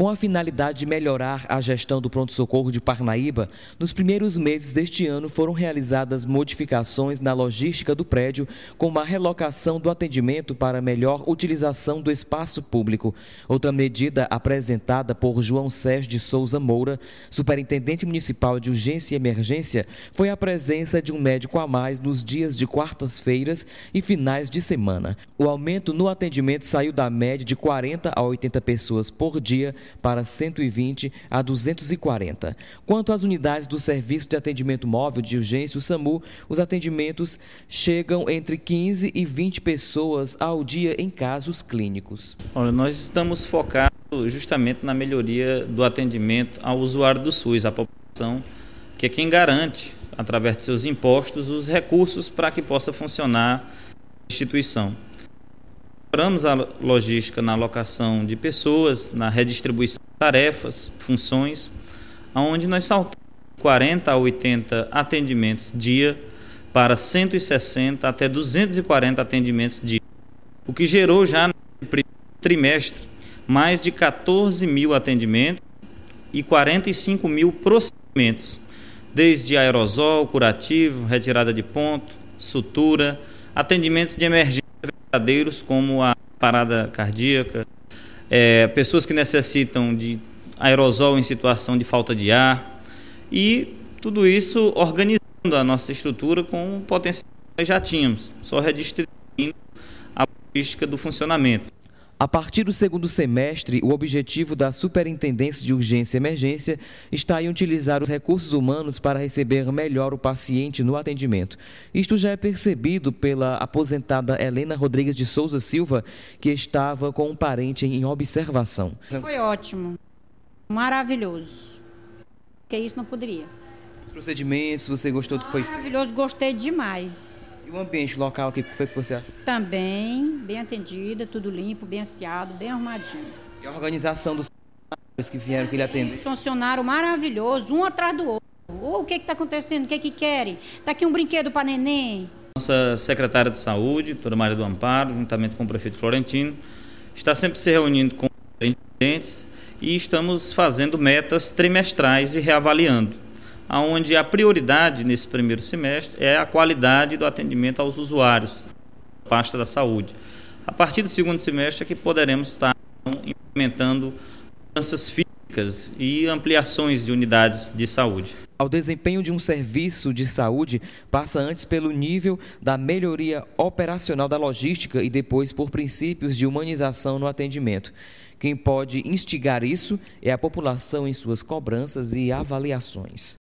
Com a finalidade de melhorar a gestão do pronto-socorro de Parnaíba, nos primeiros meses deste ano foram realizadas modificações na logística do prédio, como a relocação do atendimento para melhor utilização do espaço público. Outra medida apresentada por João Sérgio de Souza Moura, superintendente municipal de urgência e emergência, foi a presença de um médico a mais nos dias de quartas-feiras e finais de semana. O aumento no atendimento saiu da média de 40 a 80 pessoas por dia para 120 a 240. Quanto às unidades do Serviço de Atendimento Móvel de Urgência, o SAMU, os atendimentos chegam entre 15 e 20 pessoas ao dia em casos clínicos. Olha, nós estamos focados justamente na melhoria do atendimento ao usuário do SUS, a população, que é quem garante, através de seus impostos, os recursos para que possa funcionar a instituição. Melhoramos a logística na alocação de pessoas, na redistribuição de tarefas, funções, onde nós saltamos 40 a 80 atendimentos dia para 160 até 240 atendimentos dia, o que gerou já no primeiro trimestre mais de 14 mil atendimentos e 45 mil procedimentos, desde aerosol, curativo, retirada de ponto, sutura, atendimentos de emergência verdadeiros, como a parada cardíaca, é, pessoas que necessitam de aerosol em situação de falta de ar, e tudo isso organizando a nossa estrutura com o potencial que nós já tínhamos, só redistribuindo a logística do funcionamento. A partir do segundo semestre, o objetivo da Superintendência de Urgência e Emergência está em utilizar os recursos humanos para receber melhor o paciente no atendimento. Isto já é percebido pela aposentada Helena Rodrigues de Souza Silva, que estava com um parente em observação. Foi ótimo, maravilhoso. Que isso não poderia. Os procedimentos, você gostou do que foi? Maravilhoso, gostei demais. E o ambiente local, o que foi que você acha? Também, bem atendida, tudo limpo, bem assiado, bem arrumadinho. E a organização dos que vieram, que ele atende? Funcionário maravilhoso, um atrás do outro. Oh, o que está acontecendo? O que, que querem? Está aqui um brinquedo para neném. Nossa secretária de Saúde, doutora Maria do Amparo, juntamente com o prefeito Florentino, está sempre se reunindo com os intendentes e estamos fazendo metas trimestrais e reavaliando onde a prioridade nesse primeiro semestre é a qualidade do atendimento aos usuários, pasta da saúde. A partir do segundo semestre é que poderemos estar implementando mudanças físicas e ampliações de unidades de saúde. Ao desempenho de um serviço de saúde, passa antes pelo nível da melhoria operacional da logística e depois por princípios de humanização no atendimento. Quem pode instigar isso é a população em suas cobranças e avaliações.